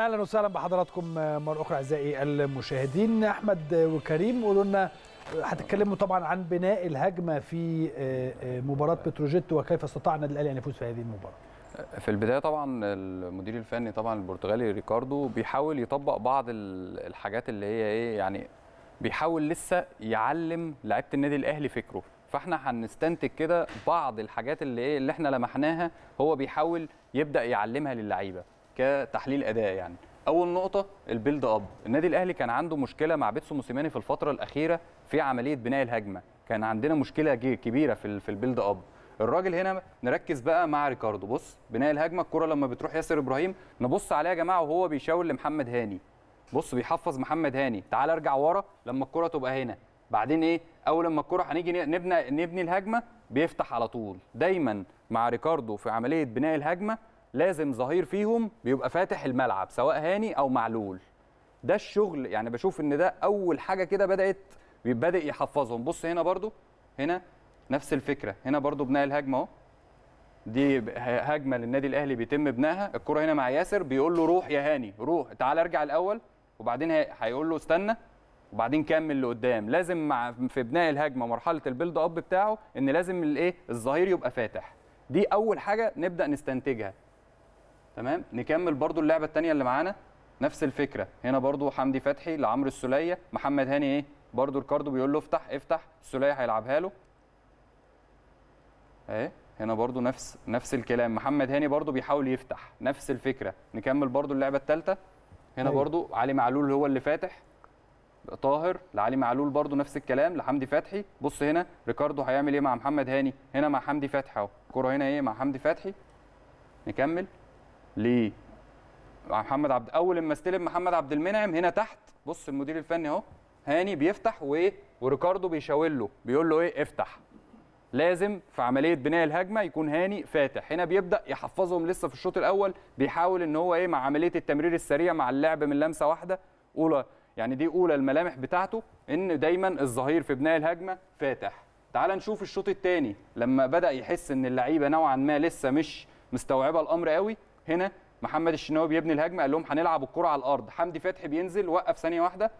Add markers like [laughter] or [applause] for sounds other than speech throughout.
أهلا وسهلا بحضراتكم مرة أخرى أعزائي المشاهدين. أحمد وكريم قولوا لنا هتتكلموا طبعا عن بناء الهجمة في مباراة بتروجيت وكيف استطاع النادي الأهلي أن يفوز في هذه المباراة؟ في البداية طبعا المدير الفني طبعا البرتغالي ريكاردو بيحاول يطبق بعض الحاجات اللي هي إيه يعني بيحاول لسه يعلم لعيبة النادي الأهلي فكره. فإحنا هنستنتج كده بعض الحاجات اللي إيه اللي إحنا لمحناها هو بيحاول يبدأ يعلمها للعيبة. كتحليل اداء يعني. أول نقطة ال build up. النادي الأهلي كان عنده مشكلة مع بيتسو موسيماني في الفترة الأخيرة في عملية بناء الهجمة. كان عندنا مشكلة كبيرة في في ال build up. الراجل هنا نركز بقى مع ريكاردو. بص بناء الهجمة الكرة لما بتروح ياسر إبراهيم نبص عليها يا جماعة وهو بيشاور لمحمد هاني. بص بيحفظ محمد هاني. تعال ارجع ورا لما الكرة تبقى هنا. بعدين إيه؟ أول لما الكرة هنيجي نبني نبني الهجمة بيفتح على طول. دايما مع ريكاردو في عملية بناء الهجمة لازم ظهير فيهم بيبقى فاتح الملعب سواء هاني أو معلول. ده الشغل يعني بشوف إن ده أول حاجة كده بدأت بدأ يحفظهم. بص هنا برضو هنا نفس الفكرة. هنا برضو بناء الهجمة أهو. دي هجمة للنادي الأهلي بيتم بنائها الكرة هنا مع ياسر بيقول له روح يا هاني روح تعال أرجع الأول وبعدين هيقول له استنى وبعدين كمل لقدام. لازم مع في بناء الهجمة مرحله ال build up بتاعه إن لازم الإيه؟ الظهير يبقى فاتح. دي أول حاجة نبدأ نستنتجها. تمام؟ نكمل برضو اللعبة الثانية اللي معانا. نفس الفكرة. هنا برضو حمدي فتحي لعمرو السولية محمد هاني إيه؟ برضو ريكاردو بيقول له افتح افتح. السولية هيلعبها له. اهي. هنا برضو نفس نفس الكلام. محمد هاني برضو بيحاول يفتح. نفس الفكرة. نكمل برضو اللعبة الثالثه هنا أيوه. برضو علي معلول هو اللي فاتح. طاهر. لعلي معلول برضو نفس الكلام. لحمدي فتحي. بص هنا ريكاردو هيعمل إيه مع محمد هاني؟ هنا مع حمدي فتحي اهو. الكره هنا إيه مع حمدي فتحي؟ نكمل. ليه؟ محمد عبد أول لما استلم محمد عبد المنعم هنا تحت بص المدير الفني أهو هاني بيفتح وايه وريكاردو بيشاور له بيقول له إيه؟ افتح. لازم في عملية بناء الهجمة يكون هاني فاتح. هنا بيبدأ يحفظهم لسه في الشوط الأول بيحاول إن هو إيه؟ مع عملية التمرير السريع مع اللعب من لمسة واحدة أولى يعني دي أولى الملامح بتاعته إن دايما الظهير في بناء الهجمة فاتح. تعال نشوف الشوط الثاني لما بدأ يحس إن اللعيبة نوعا ما لسه مش مستوعبة الأمر قوي هنا محمد الشناوي بيبني الهجمة قال لهم هنلعب الكرة على الأرض. حمدي فتحي بينزل وقف ثانية واحدة.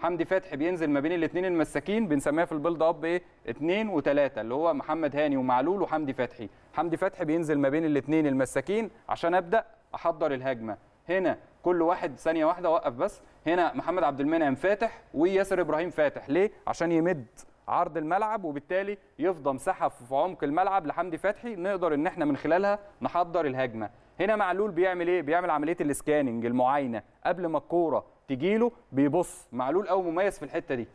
حمدي فتحي بينزل ما بين الاثنين المساكين بنسميها في البيلد أب إيه؟ اثنين وثلاثه اللي هو محمد هاني ومعلول وحمدي فتحي. حمدي فتحي بينزل ما بين الاثنين المساكين عشان أبدأ أحضر الهجمة. هنا كل واحد ثانية واحدة وقف بس. هنا محمد عبد المنعم فاتح وياسر إبراهيم فاتح. ليه؟ عشان يمد عرض الملعب وبالتالي يفضى مساحه في عمق الملعب لحمدي فتحي. نقدر إن إحنا من خلالها نحضر الهجمة. هنا معلول بيعمل إيه؟ بيعمل عملية الاسكاننج المعاينة. قبل ما الكورة تجيله بيبص. معلول قوي مميز في الحتة دي.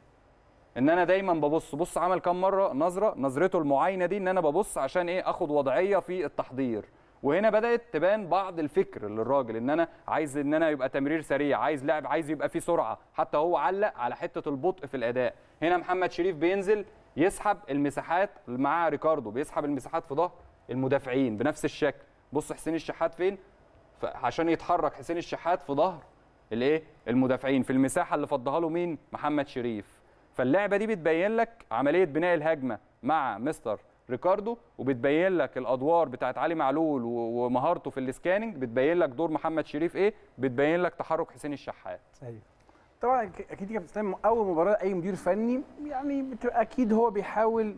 إن أنا دايما ببص. بص عمل كام مرة؟ نظرة. نظرته المعاينة دي إن أنا ببص عشان إيه؟ آخد وضعية في التحضير. وهنا بدأت تبان بعض الفكر للراجل. إن أنا عايز إن أنا يبقى تمرير سريع. عايز لاعب عايز يبقى فيه سرعة. حتى هو علق على حتة البطء في الأداء. هنا محمد شريف بينزل يسحب المساحات مع ريكاردو. بيسحب المساحات في ظهر المدافعين بنفس الشكل. بص حسين الشحات فين؟ عشان يتحرك حسين الشحات في ظهر الايه؟ المدافعين. في المساحة اللي فضها له مين؟ محمد شريف. فاللعبة دي بتبين لك عملية بناء الهجمة مع مستر ريكاردو وبتبين لك الأدوار بتاعت علي معلول ومهارته في ال scanning بتبين لك دور محمد شريف إيه؟ بتبين لك تحرك حسين الشحات. أيوه. طبعا أكيد كابتن أول مباراة اي مدير فني يعني أكيد هو بيحاول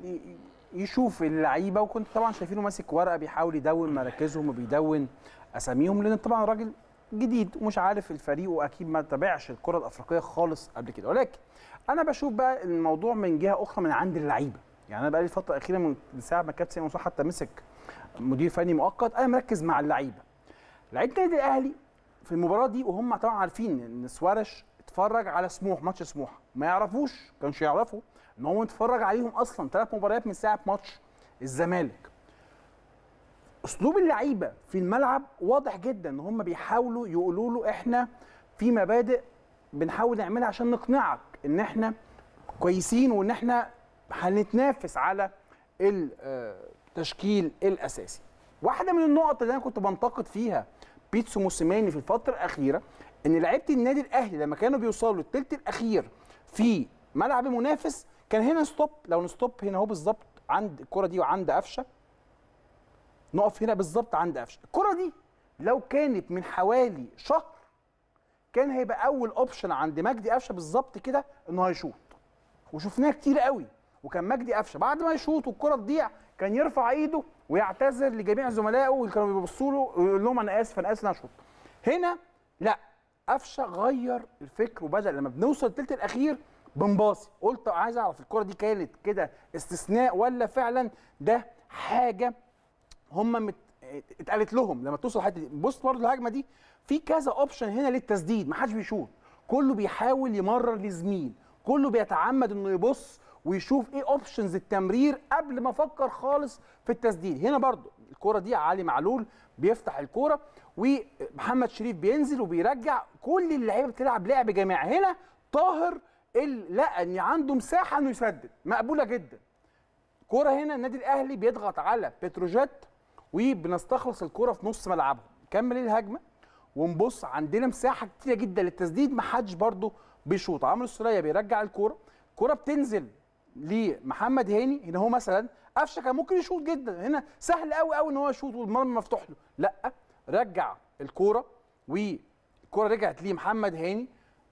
يشوف اللعيبة وكنت طبعا شايفينه ماسك ورقة بيحاول يدون مراكزهم وبيدون أساميهم لأن طبعا راجل جديد ومش عارف الفريق وأكيد ما تابعش الكرة الأفريقية خالص قبل كده. ولكن أنا بشوف بقى الموضوع من جهة أخرى من عند اللعيبة. يعني أنا بقى لي الفترة الاخيره من ساعة ما كابتن مصطفى حتى مسك مدير فني مؤقت أنا مركز مع اللعيبة. لعيبه النادي الأهلي في المباراة دي وهم طبعا عارفين إن سوارش اتفرج على سموح ماتش سموح. ما يعرفوش كانش يعرفوا إن هو متفرج عليهم أصلا. ثلاث مباريات من ساعة ماتش الزمالك. أسلوب اللعيبة في الملعب واضح جدا إن هم بيحاولوا يقولوا له إحنا في مبادئ بنحاول نعملها عشان نقنعك إن إحنا كويسين وإن إحنا هنتنافس على التشكيل الأساسي. واحدة من النقط اللي أنا كنت بنتقد فيها بيتسو موسيماني في الفترة الأخيرة إن لعيبة النادي الأهلي لما كانوا بيوصلوا للثلث الأخير في ملعب المنافس كان هنا stop لو ن stop هنا اهو بالظبط عند الكرة دي وعند قفشة. نقف هنا بالظبط عند قفشة. الكرة دي لو كانت من حوالي شهر كان هيبقى أول اوبشن عند مجدي قفشة بالظبط كده إنه هيشوط. وشفناها كتير قوي. وكان مجدي قفشة بعد ما يشوط والكرة تضيع كان يرفع إيده ويعتذر لجميع زملائه اللي كانوا بيبصوا له ويقول لهم أنا آسف أنا آسف أنا هشوط. هنا لا قفشة غير الفكر وبدأ لما بنوصل الثلث الأخير بنباصي. قلت عايز أعرف الكرة دي كانت كده استثناء ولا فعلا ده حاجة هم مت... اتقالت لهم لما توصل الحتة دي. بص برضه الهجمة دي في كذا option هنا للتسديد ما حدش بيشوط. كله بيحاول يمرر لزميل. كله بيتعمد إنه يبص ويشوف إيه options التمرير قبل ما أفكر خالص في التسديد. هنا برضه الكرة دي علي معلول بيفتح الكوره ومحمد شريف بينزل وبيرجع. كل اللعيبة بتلعب لعب جماعي. هنا طاهر لقى إن عنده مساحة إنه يسدد. مقبولة جدا. كورة هنا النادي الأهلي بيضغط على بتروجيت وبنستخلص الكورة في نص ملعبهم. كمل الهجمة ونبص عندنا مساحة كتيرة جدا للتسديد. ما حدش برده بيشوط. عمرو السولية بيرجع الكورة. الكورة بتنزل لمحمد هاني. هنا هو مثلا قفشة كان ممكن يشوط جدا. هنا سهل قوي قوي إن هو يشوط والمرمى مفتوح له. لأ رجع الكورة والكورة رجعت لمحمد هاني.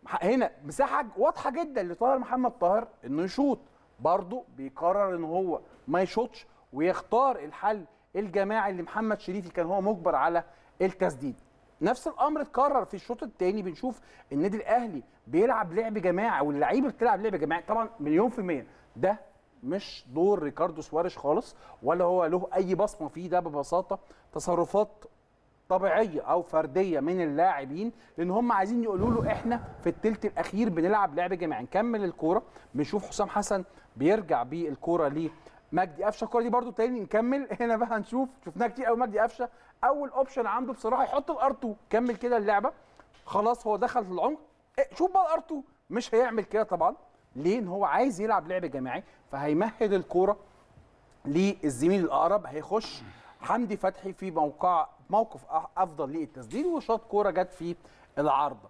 هنا مساحة واضحة جدا لطاهر محمد طاهر إنه يشوط. برضه بيقرر إن هو ما يشوطش ويختار الحل الجماعي اللي محمد شريف يمكن هو مجبر على التسديد. نفس الأمر اتكرر في الشوط الثاني بنشوف النادي الأهلي بيلعب لعب جماعي واللعيبة بتلعب لعب جماعي. طبعا مليون في المية. ده مش دور ريكاردو سواريش خالص ولا هو له أي بصمة فيه. ده ببساطة تصرفات طبيعية أو فردية من اللاعبين لأن هم عايزين يقولوا له إحنا في الثلث الأخير بنلعب لعب جماعي. نكمل الكورة. بنشوف حسام حسن بيرجع بالكورة لمجدي قفشة. الكورة دي برده تاني نكمل. [laughs] هنا بقى هنشوف شفناها كتير قوي مجدي قفشة أول option عنده بصراحة يحط ال R2 كمل كده اللعبة. خلاص هو دخل في العمق. إيه شوف بقى ال R2 مش هيعمل كده طبعا. ليه؟ إن هو عايز يلعب لعب جماعي. فهيمهد الكورة للزميل الأقرب. هيخش حمدي فتحي في موقع موقف أفضل للتسديد وشاط كورة جت في العارضة.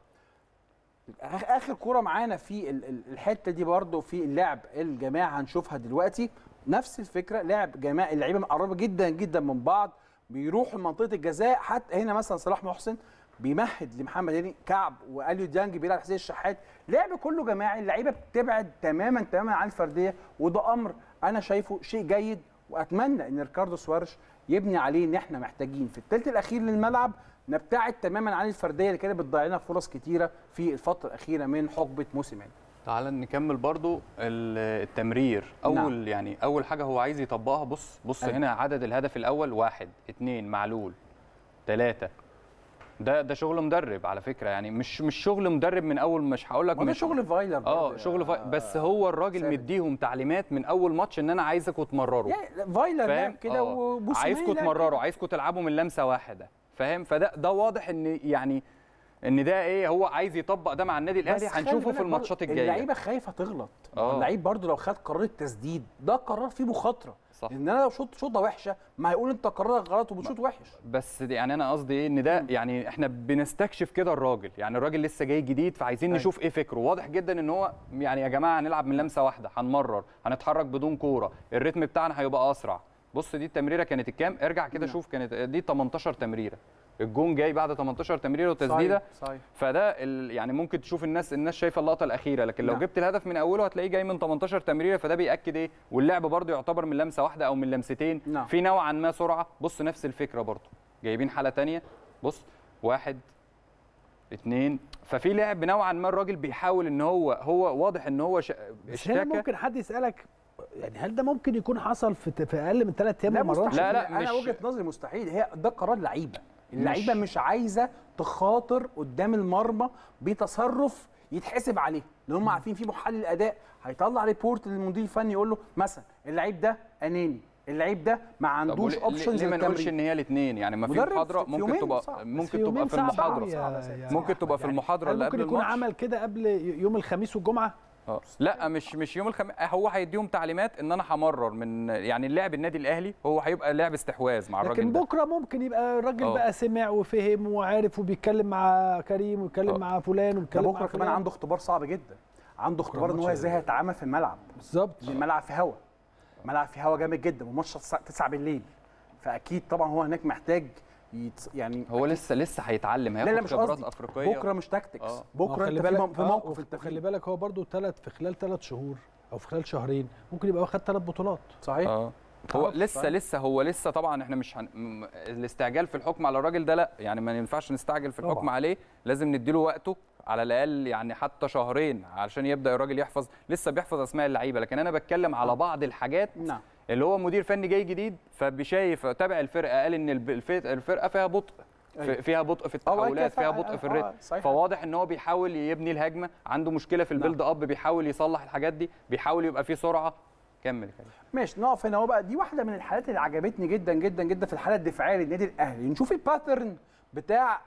آخر كورة معانا في ال- ال- الحتة دي برده في اللعب الجماعي هنشوفها دلوقتي. نفس الفكرة لعب جماعي اللعيبة مقربة جدا جدا من بعض بيروحوا لمنطقة الجزاء. حتى هنا مثلا صلاح محسن بيمهد لمحمد هاني كعب وأليو ديانج بيلعب حسين الشحات. لعب كله جماعي اللعيبة بتبعد تماما تماما عن الفردية وده أمر أنا شايفه شيء جيد. واتمنى ان ريكاردو سوارش يبني عليه ان إحنا محتاجين في الثلث الاخير للملعب نبتعد تماما عن الفردية اللي كانت بتضيع لنا فرص كتيرة في الفترة الأخيرة من حقبة موسيماني تعال نكمل برضو ال- التمرير اول نعم. نعم. يعني أول حاجة هو عايز يطبقها بص بص أيوة. هنا عدد الهدف الأول واحد اتنين معلول ثلاثة ده ده شغل مدرب على فكرة يعني مش مش شغل مدرب من أول مش هقول لك ده مش شغل فايلر آه شغل فا... بس هو الراجل. مديهم تعليمات من أول ماتش إن أنا عايزكم تمرروا يعني فايلر لعب كده آه. وموسيماني عايزكم لعب تمرروا. عايزكم تلعبوا من لمسة واحدة فاهم فده ده واضح إن يعني إن ده إيه هو عايز يطبق ده مع النادي الأهلي هنشوفه في الماتشات الجاية. اللعيبة خايفة تغلط. آه. اللعيب برضه لو خد قرار التسديد ده قرار فيه مخاطرة. صح. إن أنا لو شوط شوطة وحشة ما هيقول أنت قرارك غلط وبتشوط وحش. بس دي يعني أنا قصدي إيه إن ده يعني إحنا بنستكشف كده الراجل. يعني الراجل لسه جاي جديد فعايزين أيوة. نشوف إيه فكره. واضح جدا إن هو يعني يا جماعة هنلعب من لمسة واحدة هنمرر هنتحرك بدون كورة الريتم بتاعنا هيبقى أسرع. بص دي التمريرة كانت الكام؟ ارجع كده نعم. شوف كانت دي 18 تمريرة. الجون جاي بعد 18 تمريرة وتسديدة. صحيح صحيح. فده ال- يعني ممكن تشوف الناس الناس شايفة اللقطة الأخيرة. لكن لو نعم. جبت الهدف من أوله هتلاقيه جاي من 18 تمريرة. فده بيأكد إيه؟ واللعب برده يعتبر من لمسة واحدة أو من لمستين. نعم. في نوعا ما سرعة. بص نفس الفكرة برده جايبين حالة تانية. بص واحد اتنين. ففي لعب نوعا ما الراجل بيحاول إن هو هو واضح إن هو ش... بس هنا اشتكى. ممكن حد يسألك يعني هل ده ممكن يكون حصل في, في أقل من ثلاث أيام لا مستحيل. لا، لا، أنا مش- وجهة نظري مستحيل. هي ده قرار لعيبة. اللعيبة مش- مش عايزة تخاطر قدام المرمى بتصرف يتحسب عليه. لأن هم عارفين في محلل أداء هيطلع report للمدير الفني يقول له مثلا اللعيب ده أناني اللعيب ده ما عندوش options ليه ما نقولش إن هي الاثنين يعني ما في محاضرة ممكن تبقى صعب. ممكن تبقى في صعب المحاضرة ممكن. تبقى في يعني المحاضرة اللي ممكن قبل يكون الماتش. عمل كده قبل يوم الخميس والجمعة؟ آه. لا مش مش يوم الخميس هو هيديهم تعليمات إن أنا همرر من يعني اللعب النادي الأهلي هو هيبقى لعب استحواذ مع لكن الراجل ده. بكرة ممكن يبقى الراجل آه. بقى سمع وفهم وعارف وبيتكلم مع كريم ويتكلم آه. مع فلان ده ويتكلم بكره مع كمان فلان. عنده اختبار صعب جدا. عنده اختبار إن هو إزاي هيتعامل في الملعب. بالظبط. الملعب في هوا. ملعب في هوا جامد جدا والماتش 9 بالليل. فأكيد طبعا هو هناك محتاج يتص... يعني هو لسه لسه هيتعلم لا لا هياخد مش خبرات قصدي. أفريقية. بكرة مش تاكتكس آه. بكرة خلي أنت في بالك في آه، موقف التفكير خلي بالك هو برضو ثلاث في خلال ثلاث شهور أو في خلال شهرين ممكن يبقى واخد ثلاث بطولات. صحيح. آه. هو لسه صحيح. لسه هو لسه طبعا إحنا مش هن... م- الاستعجال في الحكم على الراجل ده لأ. يعني ما ينفعش نستعجل في الحكم طبعاً. عليه. لازم نديله وقته على الأقل يعني حتى شهرين علشان يبدأ الراجل يحفظ. لسه بيحفظ أسماء اللعيبة. لكن أنا بتكلم على بعض الحاجات نعم. اللي هو مدير فني جاي جديد فبشايف تابع الفرقة قال إن الفرقة فيها بطء أيوة. في- فيها بطء في التحولات فيها بطء في آه، ال rhythm صحيح. فواضح إن هو بيحاول يبني الهجمة عنده مشكلة في نعم. ال build up بيحاول يصلح الحاجات دي بيحاول يبقى فيه سرعة. كمل كده ماشي نقف هنا. هو بقى دي واحدة من الحالات اللي عجبتني جدا جدا جدا في الحالة الدفاعية للنادي الأهلي. نشوف ال pattern بتاع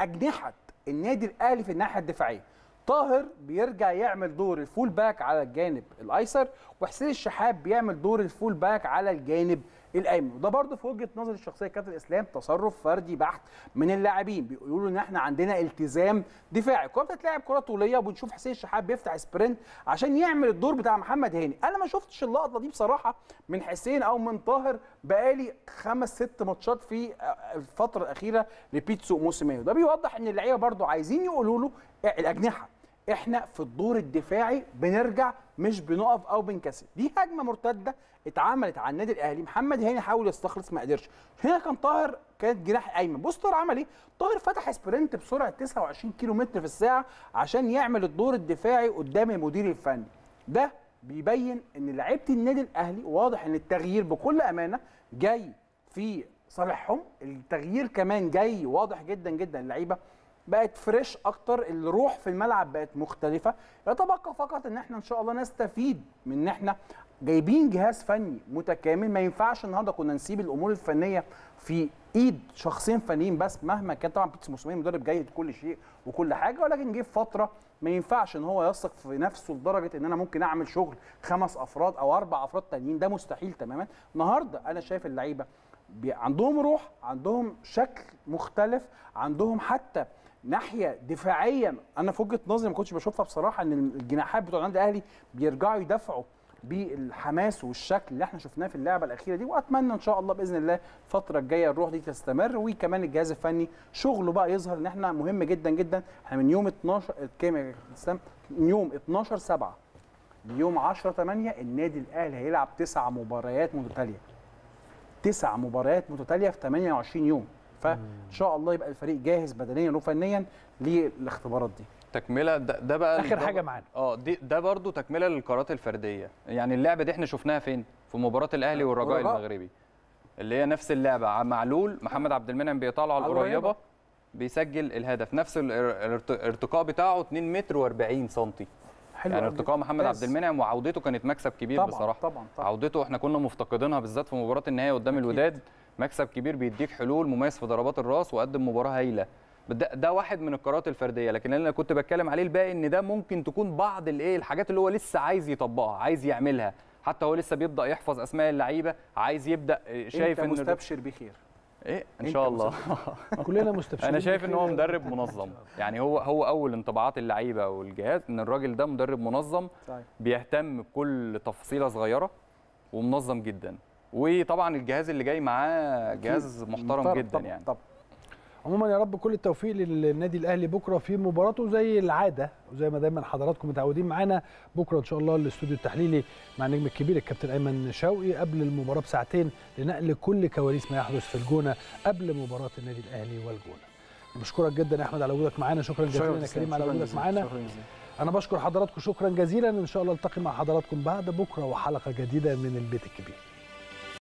أجنحة النادي الأهلي في الناحية الدفاعية. طاهر بيرجع يعمل دور ال full back على الجانب الايسر وحسين الشحات بيعمل دور ال full back على الجانب الايمن. وده برضه في وجهة نظري الشخصية كابتن اسلام تصرف فردي بحت من اللاعبين. بيقولوا إن إحنا عندنا التزام دفاعي. الكره بتتلعب كرة طولية وبنشوف حسين الشحات بيفتح sprint عشان يعمل الدور بتاع محمد هاني. أنا ما شفتش اللقطة دي بصراحة من حسين أو من طاهر بقالي خمس ست ماتشات في الفترة الأخيرة لبيتسو موسيماني. ده بيوضح إن اللعيبة برضو عايزين يقولوا له الأجنحة. إحنا في الدور الدفاعي بنرجع مش بنقف أو بنكسر دي هجمة مرتدة اتعملت على النادي الأهلي. محمد هاني حاول يستخلص ما قدرش. هنا كان طاهر كانت جناح ايمن بص طاهر عمل إيه؟ طاهر فتح سبرنت بسرعة 29 كيلو متر في الساعة عشان يعمل الدور الدفاعي قدام المدير الفني. ده بيبين إن لعيبة النادي الأهلي واضح إن التغيير بكل أمانة جاي في صالحهم. التغيير كمان جاي واضح جدا جدا. اللعيبة بقت fresh أكتر الروح في الملعب بقت مختلفة. يتبقى فقط إن إحنا إن شاء الله نستفيد من إن إحنا جايبين جهاز فني متكامل. ما ينفعش النهارده كنا نسيب الأمور الفنية في إيد شخصين فنيين بس مهما كان طبعا بيتسو موسيماني مدرب جيد كل شيء وكل حاجة ولكن جه في فترة ما ينفعش إن هو يثق في نفسه لدرجة إن أنا ممكن أعمل شغل خمس أفراد أو أربع أفراد تانيين. ده مستحيل تماما. النهارده أنا شايف اللعيبة عندهم روح عندهم شكل مختلف عندهم حتى ناحية دفاعيه أنا في وجهة نظري ما كنتش بشوفها بصراحة إن الجناحات بتوع النادي الأهلي بيرجعوا يدافعوا بالحماس والشكل اللي إحنا شفناه في اللعبة الأخيرة دي وأتمنى إن شاء الله بإذن الله الفترة الجاية الروح دي تستمر وكمان الجهاز الفني شغله بقى يظهر إن إحنا مهم جدا جدا. إحنا من يوم 12 كام يا إسلام؟ من يوم 12 7 ليوم 10 8 النادي الأهلي هيلعب تسع مباريات متتالية. تسع مباريات متتالية في 28 يوم. فان شاء الله يبقى الفريق جاهز بدنيا وفنيا للاختبارات دي تكملة ده, ده بقى آخر ده- حاجة معانا آه دي ده برضو تكملة للقرارات الفردية يعني اللعبة دي إحنا شفناها فين في مباراة الأهلي والرجاء. المغربي اللي هي نفس اللعبة معلول محمد عبد المنعم بيقطع له على. القريبة بيسجل الهدف نفس ال- الارت- الارتقاء بتاعه 2 متر و40 سم حلو يعني. ارتقاء محمد. عبد المنعم وعودته كانت مكسب كبير طبعا بصراحة طبعا طبعا عودته إحنا كنا مفتقدينها بالذات في مباراة النهائي قدام أكيد. الوداد مكسب كبير بيديك حلول مميز في ضربات الراس وقدم مباراة هايلة. ده, ده واحد من القرارات الفردية لكن اللي أنا كنت بتكلم عليه الباقي إن ده ممكن تكون بعض الايه الحاجات اللي هو لسه عايز يطبقها عايز يعملها. حتى هو لسه بيبدأ يحفظ أسماء اللعيبة عايز يبدأ إيه، شايف انت مستبشر بخير. إيه؟ إن شاء الله. [laughs] كلنا مستبشرين أنا شايف إن هو. مدرب منظم. يعني هو هو أول انطباعات اللعيبة والجهاز إن الراجل ده مدرب منظم صحيح بيهتم بكل تفصيلة صغيرة ومنظم جدا. وطبعا الجهاز اللي جاي معاه جهاز محترم جدا طبعا يعني. طبعا عموما يا رب كل التوفيق للنادي الأهلي بكرة في مباراته زي العادة وزي ما دايما حضراتكم متعودين معانا. بكرة إن شاء الله الاستوديو التحليلي مع النجم الكبير الكابتن أيمن شوقي قبل المباراة بساعتين لنقل كل كواليس ما يحدث في الجونة قبل مباراة النادي الأهلي والجونة. بشكرك جدا يا أحمد على وجودك معانا. شكرا جزيلا يا كريم على وجودك معانا. أنا بشكر حضراتكم شكرا جزيلا. إن شاء الله التقي مع حضراتكم بعد بكرة وحلقة جديدة من البيت الكبير.